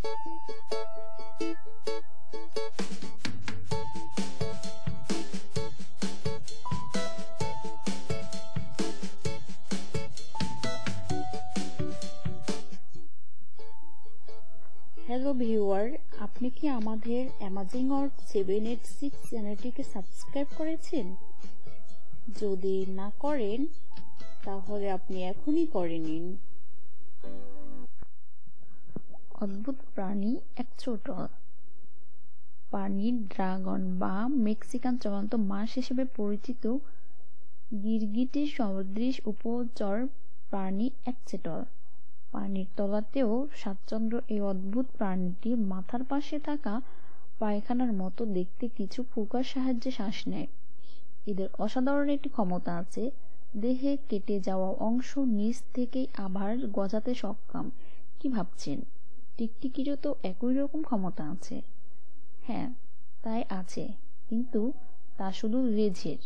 Hello viewer আপনি কি আমাদের অ্যামাজিং অর্থ সেভেন এইট সিক্স চ্যানেলটিকে সাবস্ক্রাইব করেছেন? যদি না করেন, তাহলে আপনি এখনই করে নিন। অদ্ভুত প্রাণী, এক ছোট পানির ড্রাগন বা মেক্সিকান চলন্ত মাছ হিসেবে পরিচিত গিরগিটি সদৃশ উপচর প্রাণী একচেটল পানির তলাতেও স্বাচ্ছন্দ্য এই অদ্ভুত প্রাণীটি মাথার পাশে থাকা পায়খানার মতো দেখতে কিছু ফুকার সাহায্যে শ্বাস নেয়। এদের অসাধারণ একটি ক্ষমতা আছে। দেহে কেটে যাওয়া অংশ নিচ থেকেই আবার গজাতে সক্ষম। কি ভাবছেন? টিকটিকিরও তো একই রকম ক্ষমতা আছে। হ্যাঁ তাই আছে, কিন্তু তা শুধু লেজের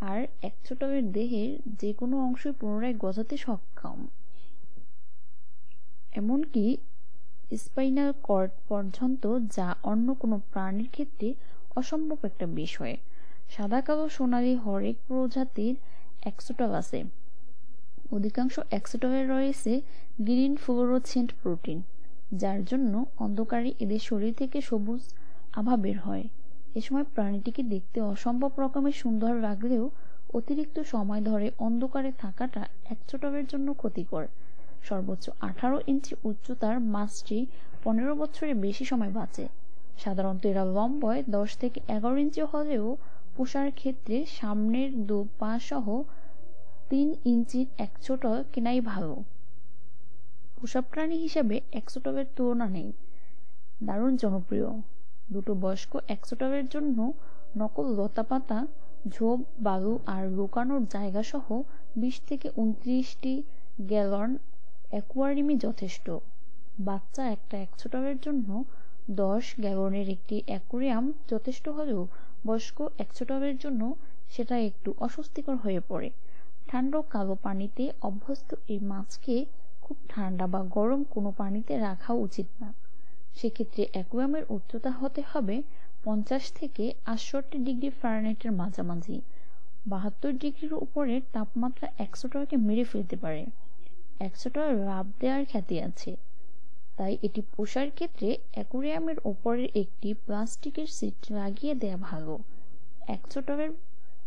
আর একচোটকের দেহের যে কোনো অংশই পুনরায় গজাতে সক্ষম। এমনকি স্পাইনাল কর্ড পর্যন্ত যা অন্য কোনো প্রাণীর ক্ষেত্রে অসম্ভব একটা বিষয়। সাদা কালো সোনালি হরেক প্রজাতির একশোটাল আছে। অধিকাংশ একশোটালে রয়েছে গ্রিন ফ্লোরোসেন্ট প্রোটিন। যার জন্য অন্ধকারে এদের শরীর থেকে সবুজ আভা বের হয়। এ সময় প্রাণীটিকে দেখতে অসম্ভব রকমের সুন্দর লাগলেও অতিরিক্ত সময় ধরে অন্ধকারে থাকাটা একচোটকের জন্য ক্ষতিকর। সর্বোচ্চ আঠারো ইঞ্চি উচ্চতার মাছটি পনেরো বছরের বেশি সময় বাঁচে। সাধারণত এরা লম্বায় দশ থেকে এগারো ইঞ্চি হলেও পোষার ক্ষেত্রে সামনের দু পা সহ তিন ইঞ্চির একচোটল কেনাই ভালো। পোষা প্রাণী হিসেবে একশোটকের তুলনা নেই। দারুণ জনপ্রিয়। দুটো বয়স্ক একশোটকের জন্য নকল লতাপাতা, ঝোপ, বালু আর লুকানোর জায়গা সহ বিশ থেকে উনত্রিশটি গ্যালন অ্যাকোয়ারিয়ামই যথেষ্ট। বাচ্চা একটা একশোটকের জন্য দশ গ্যালনের একটি অ্যাকোয়ারিয়াম যথেষ্ট হলেও বয়স্ক একশোটকের জন্য সেটা একটু অস্বস্তিকর হয়ে পড়ে। ঠান্ডা কালো পানিতে অভ্যস্ত এই মাছকে খুব ঠান্ডা বা গরম কোনো পানিতে রাখা উচিত না। সেক্ষেত্রে অ্যাকোয়ামের উচ্চতা হতে হবে পঞ্চাশ থেকে আটষট্টি ডিগ্রি ফারেনহাইটের মাঝামাঝি। বাহাত্তর ডিগ্রির উপরের তাপমাত্রা একশো একশোটাকে মেরে ফেলতে পারে। একশোটার লাভ দেওয়ার খ্যাতি আছে। তাই এটি পোষার ক্ষেত্রে অ্যাকুরিয়ামের ওপরের একটি প্লাস্টিকের সিট লাগিয়ে দেয়া ভালো। একশো একশোটারের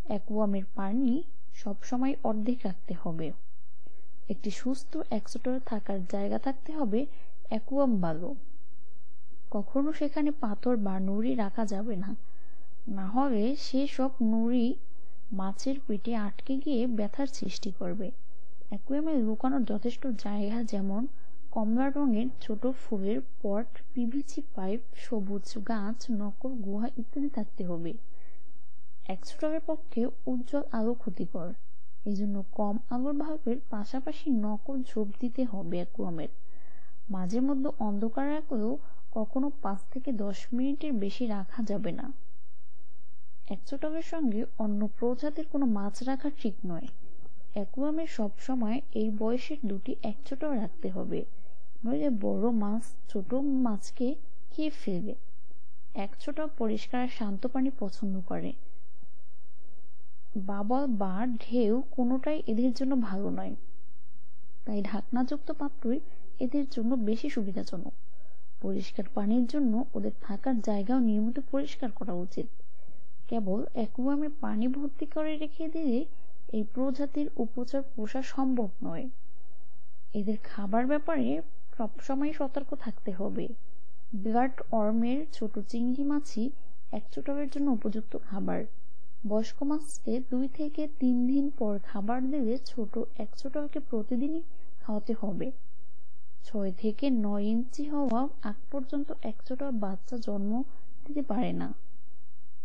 অ্যাকোয়ামের পানি সবসময় অর্ধেক রাখতে হবে। একটি সুস্থ একশোটার থাকার জায়গা থাকতে হবে অ্যাকুয়াম ভালো কখনো সেখানে পাথর বা নুড়ি রাখা যাবে না। না হলে সেসব নুড়ি মাছের পেটে আটকে গিয়ে ব্যথার সৃষ্টি করবে। অ্যাকুয়ামে লুকানোর যথেষ্ট জায়গা যেমন কমলা রঙের ছোট ফুলের পট, পিভিসি পাইপ, সবুজ গাছ, নকল গুহা ইত্যাদি থাকতে হবে। এক্সট্রার পক্ষে উজ্জ্বল আলো ক্ষতিকর। এই জন্য কম আলোর পাশাপাশি নকল ঝোপ দিতে হবে অ্যাকুয়ামের। মাঝে মধ্যে অন্ধকার রাখলেও কখনো পাঁচ থেকে দশ মিনিটের বেশি রাখা যাবে না। একশোটকের সঙ্গে অন্য প্রজাতির কোনো মাছ রাখা ঠিক নয়। অ্যাকুয়ামে সবসময় এই বয়সের দুটি একচোটাও রাখতে হবে। নইলে বড় মাছ, ছোট মাছকে খেয়ে ফেলবে। একচোটা পরিষ্কার শান্ত পানি পছন্দ করে। বাবল বা ঢেউ কোনোটাই এদের জন্য ভালো নয়। তাই ঢাকনাযুক্ত পাত্রই এদের জন্য বেশি সুবিধাজনক। পরিষ্কার পানির জন্য ওদের থাকার জায়গাও নিয়মিত পরিষ্কার করা উচিত। কেবল অ্যাকুয়ামে পানি ভর্তি করে রেখে দিলে এই প্রজাতির উপচার পোষা সম্ভব নয়। এদের খাবার ব্যাপারে সবসময় সতর্ক থাকতে হবে। ব্লাড অর্মের ছোট চিংড়ি মাছই একচোটকের জন্য উপযুক্ত খাবার। বয়স্ক মাছকে দুই থেকে তিন দিন পর খাবার দিলে ছোট একচোটকে প্রতিদিনই খাওয়াতে হবে। ছয় থেকে নয় ইঞ্চি হওয়া আগ পর্যন্ত একচোটা বাচ্চা জন্ম দিতে পারে না।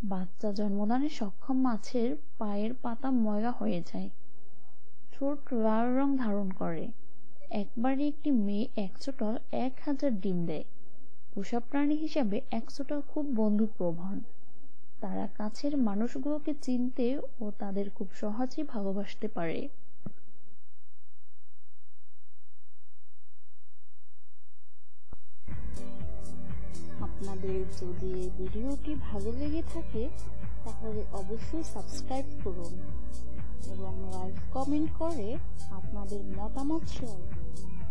বাচ্চা জন্মদানে সক্ষম মাছের পায়ের পাতা ময়লা হয়ে যায়। ঠোঁট লাল রং ধারণ করে। একবারে একটি মেয়ে একশোটল এক হাজার ডিম দেয়। পোষা প্রাণী হিসাবে একশোটল খুব বন্ধুপ্রবণ। তারা কাছের মানুষগুলোকে চিনতে ও তাদের খুব সহজে ভালোবাসতে পারে। আপনাদের যদি এই ভিডিওটি ভালো লেগে থাকে, তাহলে অবশ্যই সাবস্ক্রাইব করুন এবং লাইক, কমেন্ট করে আপনাদের মতামত শেয়ার করুন।